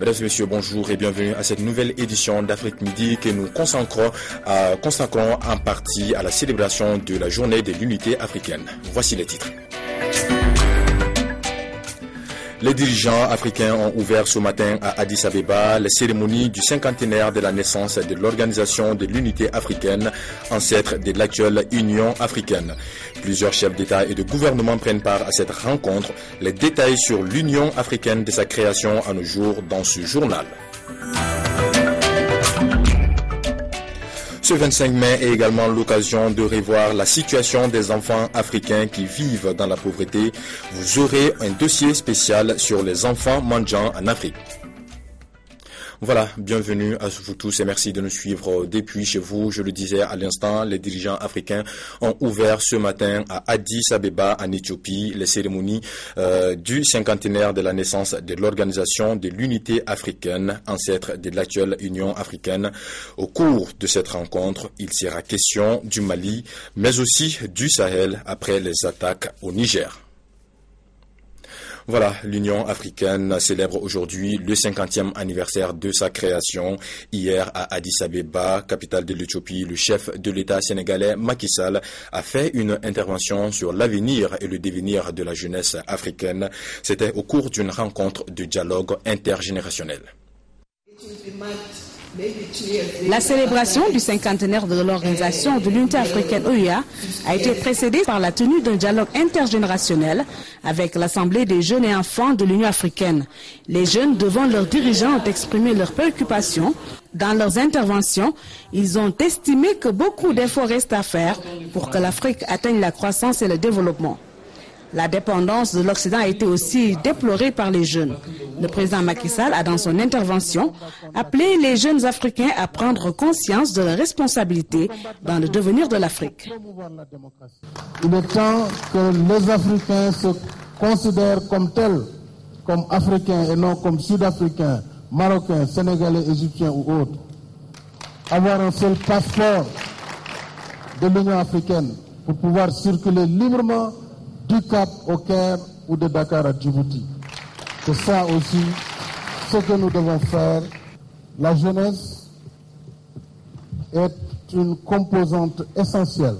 Mesdames et messieurs, bonjour et bienvenue à cette nouvelle édition d'Afrique Midi que nous consacrons, consacrons en partie à la célébration de la journée de l'unité africaine. Voici les titres. Les dirigeants africains ont ouvert ce matin à Addis Abeba les cérémonies du cinquantenaire de la naissance de l'Organisation de l'Unité africaine, ancêtre de l'actuelle Union africaine. Plusieurs chefs d'État et de gouvernement prennent part à cette rencontre. Les détails sur l'Union africaine de sa création à nos jours dans ce journal. Ce 25 mai est également l'occasion de revoir la situation des enfants africains qui vivent dans la pauvreté. Vous aurez un dossier spécial sur les enfants mendiants en Afrique. Voilà, bienvenue à vous tous et merci de nous suivre depuis chez vous. Je le disais à l'instant, les dirigeants africains ont ouvert ce matin à Addis Abeba en Éthiopie les cérémonies euh, du cinquantenaire de la naissance de l'Organisation de l'Unité africaine, ancêtre de l'actuelle Union africaine. Au cours de cette rencontre, il sera question du Mali, mais aussi du Sahel après les attaques au Niger. Voilà, l'Union africaine célèbre aujourd'hui le 50e anniversaire de sa création. Hier à Addis Abeba, capitale de l'Éthiopie, le chef de l'État sénégalais Macky Sall a fait une intervention sur l'avenir et le devenir de la jeunesse africaine. C'était au cours d'une rencontre de dialogue intergénérationnel. La célébration du cinquantenaire de l'organisation de l'unité africaine OUA a été précédée par la tenue d'un dialogue intergénérationnel avec l'Assemblée des jeunes et enfants de l'Union africaine. Les jeunes, devant leurs dirigeants, ont exprimé leurs préoccupations. Dans leurs interventions, ils ont estimé que beaucoup d'efforts restent à faire pour que l'Afrique atteigne la croissance et le développement. La dépendance de l'Occident a été aussi déplorée par les jeunes. Le président Macky Sall a, dans son intervention, appelé les jeunes Africains à prendre conscience de leurs responsabilités dans le devenir de l'Afrique. Il est temps que les Africains se considèrent comme tels, comme Africains et non comme Sud-Africains, Marocains, Sénégalais, Égyptiens ou autres. Avoir un seul passeport de l'Union africaine pour pouvoir circuler librement du Cap au Caire ou de Dakar à Djibouti. C'est ça aussi ce que nous devons faire. La jeunesse est une composante essentielle.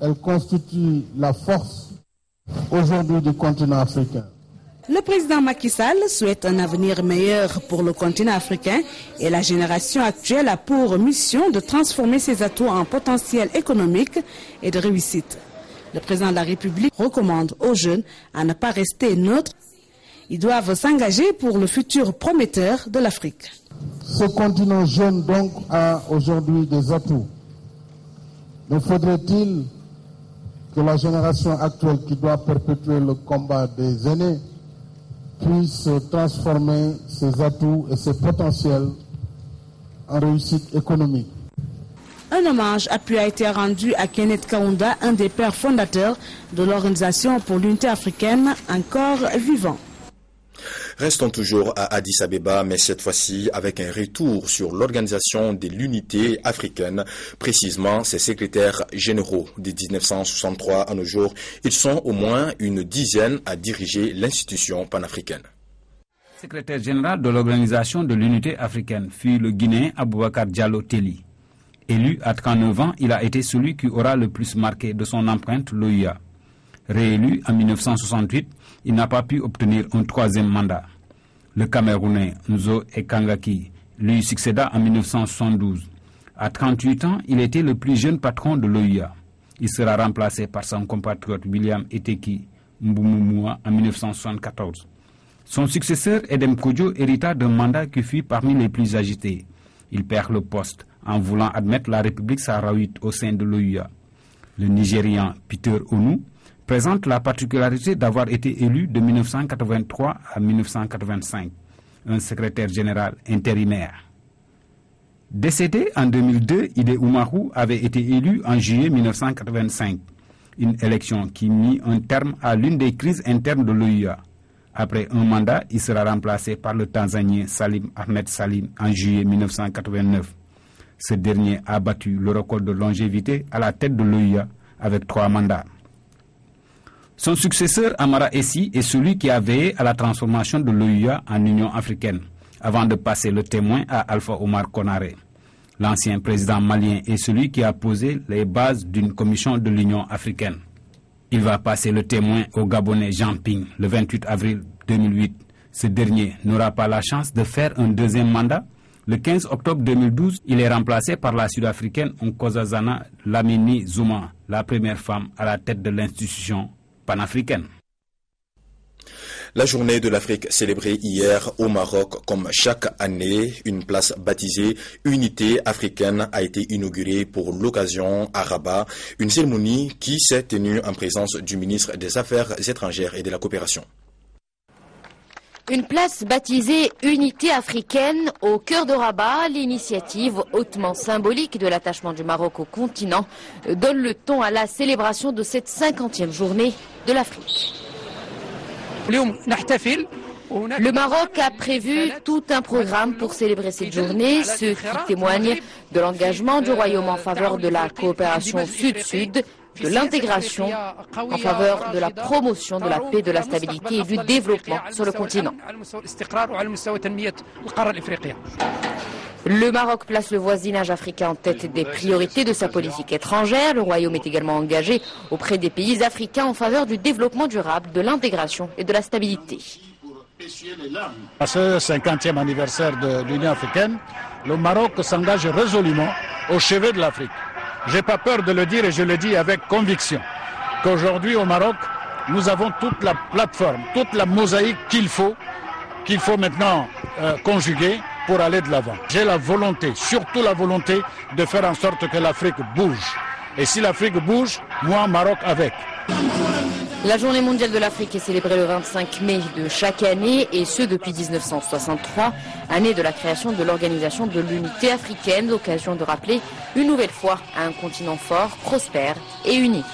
Elle constitue la force aujourd'hui du continent africain. Le président Macky Sall souhaite un avenir meilleur pour le continent africain et la génération actuelle a pour mission de transformer ses atouts en potentiel économique et de réussite. Le président de la République recommande aux jeunes à ne pas rester neutres. Ils doivent s'engager pour le futur prometteur de l'Afrique. Ce continent jeune donc a aujourd'hui des atouts. Ne faudrait-il que la génération actuelle qui doit perpétuer le combat des aînés puisse transformer ses atouts et ses potentiels en réussite économique? Un hommage a pu été rendu à Kenneth Kaunda, un des pères fondateurs de l'Organisation pour l'unité africaine, encore vivant. Restons toujours à Addis Abeba, mais cette fois-ci avec un retour sur l'organisation de l'unité africaine, précisément ses secrétaires généraux de 1963 à nos jours. Ils sont au moins une dizaine à diriger l'institution panafricaine. Secrétaire général de l'organisation de l'unité africaine fut le Guinéen Aboubakar Diallo Teli. Élu à 39 ans, il a été celui qui aura le plus marqué de son empreinte l'OIA. Réélu en 1968, il n'a pas pu obtenir un troisième mandat. Le Camerounais Nzo Ekangaki lui succéda en 1972. À 38 ans, il était le plus jeune patron de l'OIA. Il sera remplacé par son compatriote William Eteki Mbumumua en 1974. Son successeur, Edem Kodjo, hérita d'un mandat qui fut parmi les plus agités. Il perd le poste en voulant admettre la République sahraouite au sein de l'OUA. Le Nigérian Peter Onu présente la particularité d'avoir été élu de 1983 à 1985, un secrétaire général intérimaire. Décédé en 2002, Ide Oumarou avait été élu en juillet 1985, une élection qui mit un terme à l'une des crises internes de l'OUA. Après un mandat, il sera remplacé par le Tanzanien Salim Ahmed Salim en juillet 1989. Ce dernier a battu le record de longévité à la tête de l'OIA avec trois mandats. Son successeur, Amara Essi, est celui qui a veillé à la transformation de l'OUA en Union africaine, avant de passer le témoin à Alpha Omar Konaré. L'ancien président malien est celui qui a posé les bases d'une commission de l'Union africaine. Il va passer le témoin au Gabonais Jean Ping le 28 avril 2008. Ce dernier n'aura pas la chance de faire un deuxième mandat. Le 15 octobre 2012, il est remplacé par la Sud-Africaine Nkosazana Lamini Zuma, la première femme à la tête de l'institution panafricaine. La journée de l'Afrique célébrée hier au Maroc comme chaque année, une place baptisée Unité africaine a été inaugurée pour l'occasion à Rabat, une cérémonie qui s'est tenue en présence du ministre des Affaires étrangères et de la coopération. Une place baptisée Unité africaine au cœur de Rabat, l'initiative hautement symbolique de l'attachement du Maroc au continent donne le ton à la célébration de cette cinquantième journée de l'Afrique. Le Maroc a prévu tout un programme pour célébrer cette journée, ce qui témoigne de l'engagement du Royaume en faveur de la coopération sud-sud, de l'intégration, en faveur de la promotion de la paix, de la stabilité et du développement sur le continent. Le Maroc place le voisinage africain en tête des priorités de sa politique étrangère. Le Royaume est également engagé auprès des pays africains en faveur du développement durable, de l'intégration et de la stabilité. À ce 50e anniversaire de l'Union africaine, le Maroc s'engage résolument au chevet de l'Afrique. Je n'ai pas peur de le dire et je le dis avec conviction qu'aujourd'hui au Maroc, nous avons toute la plateforme, toute la mosaïque qu'il faut, qu'il faut maintenant euh, conjuguer pour aller de l'avant. J'ai la volonté, surtout la volonté, de faire en sorte que l'Afrique bouge. Et si l'Afrique bouge, moi, Maroc avec. La journée mondiale de l'Afrique est célébrée le 25 mai de chaque année et ce depuis 1963, année de la création de l'Organisation de l'Unité africaine, l'occasion de rappeler une nouvelle fois un continent fort, prospère et uni.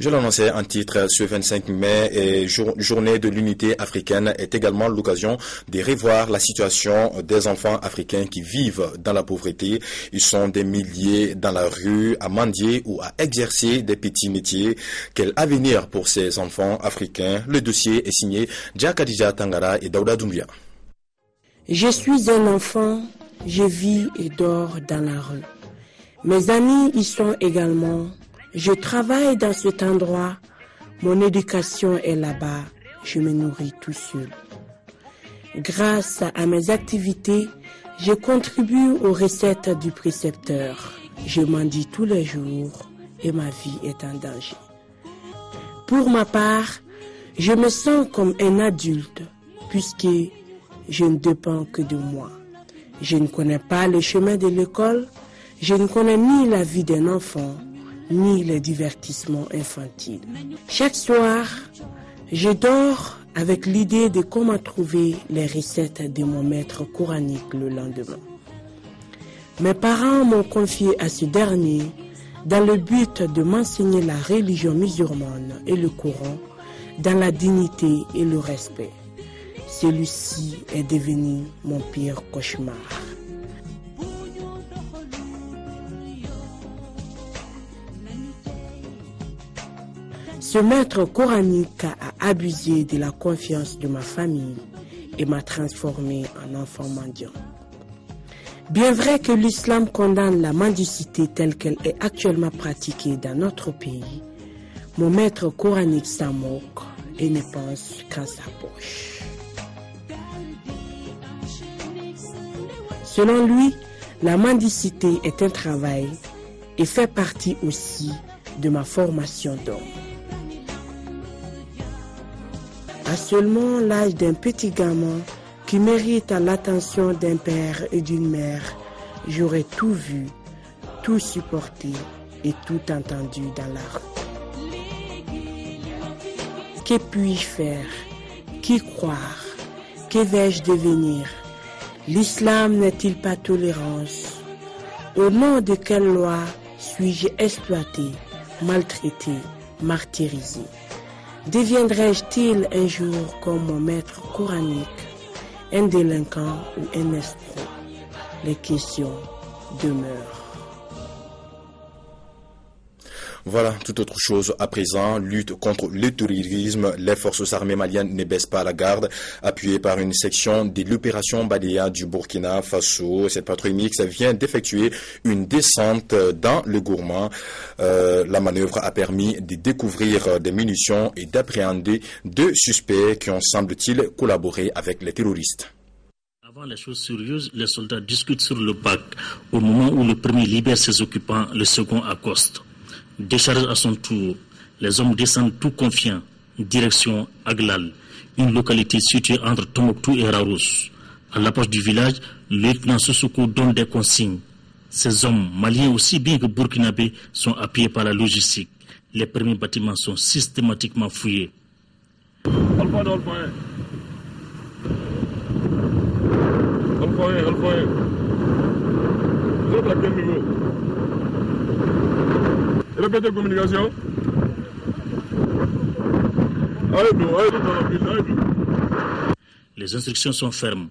Je l'annonçais en titre, ce 25 mai et journée de l'unité africaine est également l'occasion de revoir la situation des enfants africains qui vivent dans la pauvreté. Ils sont des milliers dans la rue à mendier ou à exercer des petits métiers. Quel avenir pour ces enfants africains? Le dossier est signé Djakadija Tangara et Daouda Doumbia. Je suis un enfant, je vis et dors dans la rue. Mes amis y sont également je travaille dans cet endroit, mon éducation est là-bas, je me nourris tout seul. Grâce à mes activités, je contribue aux recettes du précepteur. Je mendie tous les jours et ma vie est en danger. Pour ma part, je me sens comme un adulte puisque je ne dépends que de moi. Je ne connais pas le chemin de l'école, je ne connais ni la vie d'un enfant, ni les divertissements infantiles. Chaque soir, je dors avec l'idée de comment trouver les recettes de mon maître coranique le lendemain. Mes parents m'ont confié à ce dernier dans le but de m'enseigner la religion musulmane et le Coran dans la dignité et le respect. Celui-ci est devenu mon pire cauchemar. Ce maître coranique a abusé de la confiance de ma famille et m'a transformé en enfant mendiant. Bien vrai que l'islam condamne la mendicité telle qu'elle est actuellement pratiquée dans notre pays, mon maître coranique s'en moque et ne pense qu'à sa poche. Selon lui, la mendicité est un travail et fait partie aussi de ma formation d'homme. Seulement l'âge d'un petit gamin qui mérite l'attention d'un père et d'une mère, j'aurais tout vu, tout supporté et tout entendu dans la rue. Que puis-je faire? Qui croire? Que vais-je devenir? L'islam n'est-il pas tolérance? Au nom de quelle loi suis-je exploité, maltraité, martyrisé? Deviendrai-je-t-il un jour comme mon maître coranique, un délinquant ou un escroc? Les questions demeurent. Voilà, toute autre chose à présent, lutte contre le terrorisme. Les forces armées maliennes ne baissent pas la garde. Appuyée par une section de l'opération Badea du Burkina Faso, cette patrouille mixte vient d'effectuer une descente dans le gourmand. Euh, la manœuvre a permis de découvrir des munitions et d'appréhender deux suspects qui ont, semble-t-il, collaboré avec les terroristes. Avant les choses sérieuses, les soldats discutent sur le bac. Au moment où le premier libère ses occupants, le second accoste. Décharge à son tour. Les hommes descendent tout confiants. Direction Aglal, une localité située entre Tomoktou et Rarous. À l'approche du village, le lieutenant Soussoukou donne des consignes. Ces hommes, maliens aussi bien que burkinabés, sont appuyés par la logistique. Les premiers bâtiments sont systématiquement fouillés. Les instructions sont fermes.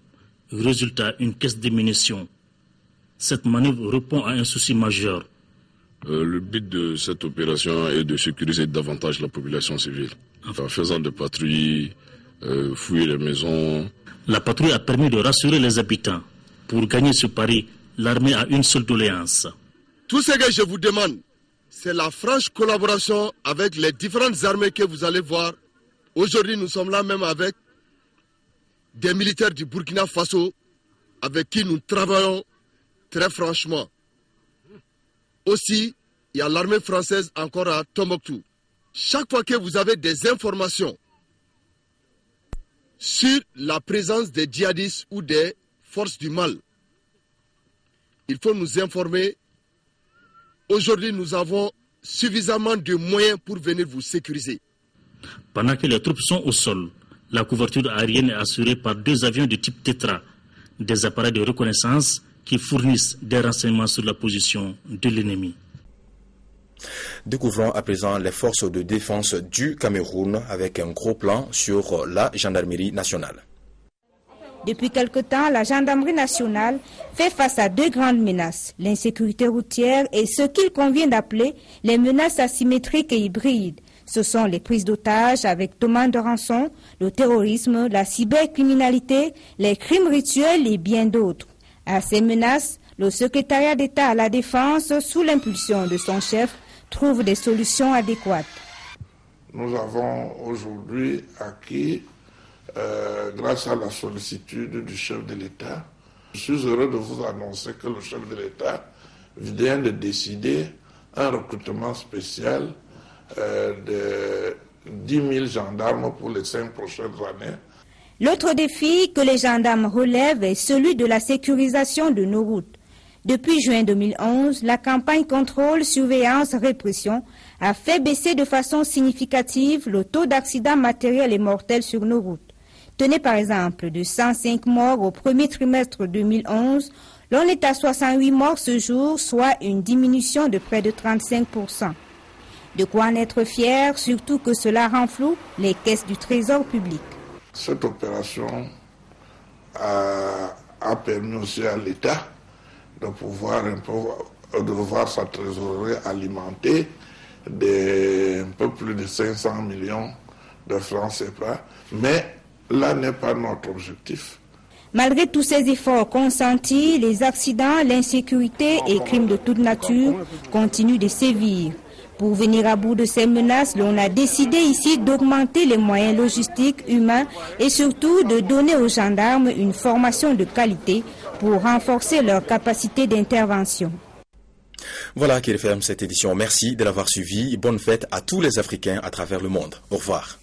Résultat, une caisse de munitions. Cette manœuvre répond à un souci majeur. Euh, le but de cette opération est de sécuriser davantage la population civile. En faisant des patrouilles, euh, fouiller les maisons. La patrouille a permis de rassurer les habitants. Pour gagner ce pari, l'armée a une seule doléance. Tout ce que je vous demande, c'est la franche collaboration avec les différentes armées que vous allez voir. Aujourd'hui, nous sommes là même avec des militaires du Burkina Faso avec qui nous travaillons très franchement. Aussi, il y a l'armée française encore à Tombouctou. Chaque fois que vous avez des informations sur la présence des djihadistes ou des forces du mal, il faut nous informer. Aujourd'hui, nous avons suffisamment de moyens pour venir vous sécuriser. Pendant que les troupes sont au sol, la couverture aérienne est assurée par deux avions de type Tetra, des appareils de reconnaissance qui fournissent des renseignements sur la position de l'ennemi. Découvrons à présent les forces de défense du Cameroun avec un gros plan sur la gendarmerie nationale. Depuis quelque temps, la gendarmerie nationale fait face à deux grandes menaces, l'insécurité routière et ce qu'il convient d'appeler les menaces asymétriques et hybrides. Ce sont les prises d'otages avec demande de rançon, le terrorisme, la cybercriminalité, les crimes rituels et bien d'autres. À ces menaces, le secrétariat d'État à la Défense, sous l'impulsion de son chef, trouve des solutions adéquates. Nous avons aujourd'hui acquis, euh, grâce à la sollicitude du chef de l'État, je suis heureux de vous annoncer que le chef de l'État vient de décider un recrutement spécial euh, de 10 000 gendarmes pour les cinq prochaines années. L'autre défi que les gendarmes relèvent est celui de la sécurisation de nos routes. Depuis juin 2011, la campagne contrôle, surveillance, répression a fait baisser de façon significative le taux d'accidents matériels et mortels sur nos routes. Tenez par exemple de 105 morts au premier trimestre 2011, l'on est à 68 morts ce jour, soit une diminution de près de 35% De quoi en être fier, surtout que cela rend flou les caisses du trésor public. Cette opération a, a permis aussi à l'État de pouvoir un peu, de voir sa trésorerie alimentée de un peu plus de 500 millions de francs CFA. Mais là n'est pas notre objectif. Malgré tous ces efforts consentis, les accidents, l'insécurité et crimes de toute nature continuent de sévir. Pour venir à bout de ces menaces, l'on a décidé ici d'augmenter les moyens logistiques, humains et surtout de donner aux gendarmes une formation de qualité pour renforcer leur capacité d'intervention. Voilà qui referme cette édition. Merci de l'avoir suivi. Bonne fête à tous les Africains à travers le monde. Au revoir.